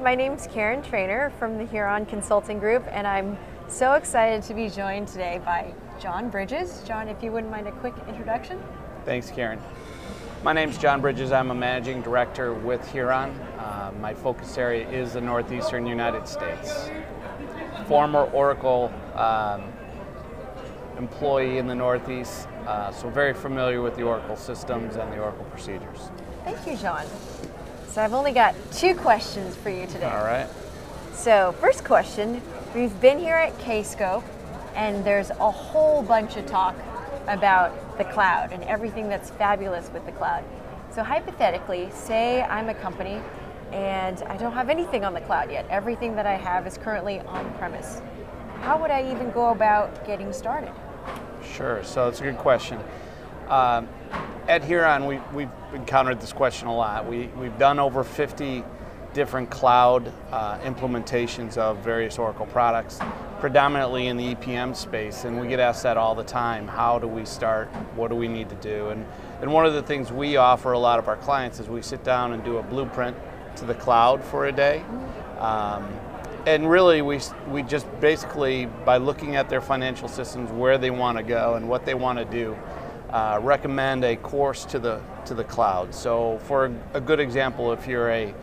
my name is Karen Trainer from the Huron Consulting Group, and I'm so excited to be joined today by John Bridges. John, if you wouldn't mind a quick introduction. Thanks, Karen. My name is John Bridges. I'm a managing director with Huron. Uh, my focus area is the northeastern United States. Former Oracle um, employee in the Northeast, uh, so very familiar with the Oracle systems and the Oracle procedures. Thank you, John. So I've only got two questions for you today. All right. So, first question We've been here at Kscope, and there's a whole bunch of talk about the cloud and everything that's fabulous with the cloud. So, hypothetically, say I'm a company and I don't have anything on the cloud yet. Everything that I have is currently on premise. How would I even go about getting started? Sure, so it's a good question. Um, at Huron, we, we've encountered this question a lot. We, we've done over 50 different cloud uh, implementations of various Oracle products, predominantly in the EPM space, and we get asked that all the time. How do we start? What do we need to do? And, and one of the things we offer a lot of our clients is we sit down and do a blueprint to the cloud for a day. Um, and really, we, we just basically, by looking at their financial systems, where they want to go and what they want to do, uh, recommend a course to the to the cloud. So, for a good example, if you're a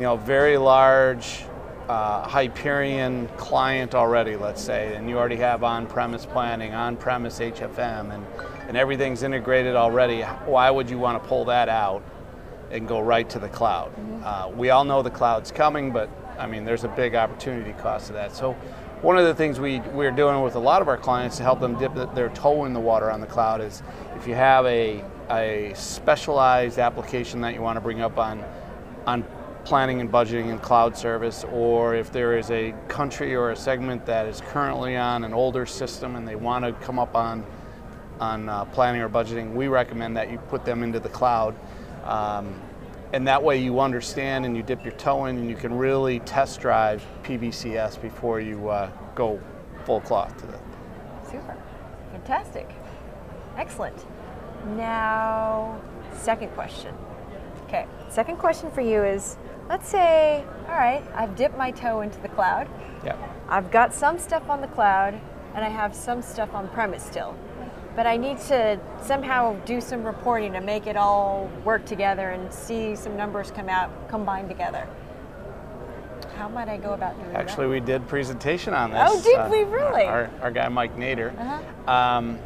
you know, very large uh, Hyperion client already, let's say, and you already have on-premise planning, on-premise HFM, and, and everything's integrated already, why would you want to pull that out and go right to the cloud? Mm-hmm. Uh, we all know the cloud's coming, but I mean, there's a big opportunity cost to that. So one of the things we, we're doing with a lot of our clients to help them dip their toe in the water on the cloud is if you have a, a specialized application that you want to bring up on, on planning and budgeting and cloud service, or if there is a country or a segment that is currently on an older system and they want to come up on on uh, planning or budgeting, we recommend that you put them into the cloud. Um, and that way you understand and you dip your toe in and you can really test drive PBCS before you uh, go full cloth to that. Super. Fantastic. Excellent. Now, second question. Okay, second question for you is let's say, all right, I've dipped my toe into the cloud. Yeah. I've got some stuff on the cloud and I have some stuff on premise still. But I need to somehow do some reporting to make it all work together and see some numbers come out combined together. How might I go about doing that? Actually, that? we did presentation on this. Oh, did uh, we really? Our, our guy Mike Nader. Uh-huh. Um,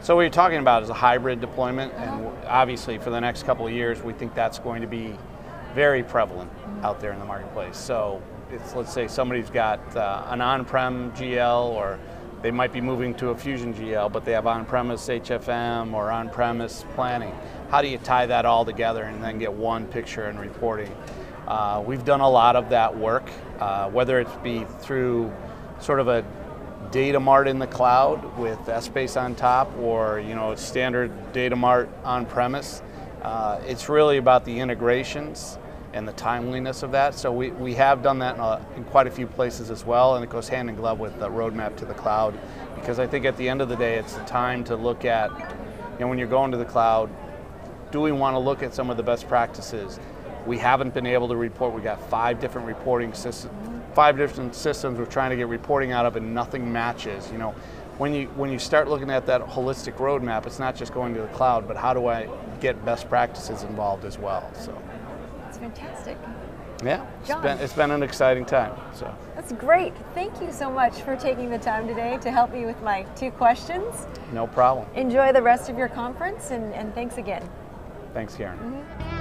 so what you're talking about is a hybrid deployment, uh-huh. and obviously for the next couple of years, we think that's going to be very prevalent out there in the marketplace. So it's let's say somebody's got uh, an on-prem GL or they might be moving to a Fusion GL, but they have on-premise HFM or on-premise planning. How do you tie that all together and then get one picture and reporting? Uh, we've done a lot of that work, uh, whether it be through sort of a data mart in the cloud with Essbase on top or you know standard data mart on premise. Uh, it's really about the integrations and the timeliness of that. So we, we have done that in, a, in, quite a few places as well, and it goes hand in glove with the roadmap to the cloud. Because I think at the end of the day, it's the time to look at, you know, when you're going to the cloud, do we want to look at some of the best practices? We haven't been able to report. We got five different reporting systems, five different systems we're trying to get reporting out of, and nothing matches. You know, when you when you start looking at that holistic roadmap, it's not just going to the cloud, but how do I get best practices involved as well? So. That's fantastic. Yeah, it's been, it's been an exciting time. So That's great. Thank you so much for taking the time today to help me with my two questions. No problem. Enjoy the rest of your conference and, and thanks again. Thanks, Karen. Mm-hmm.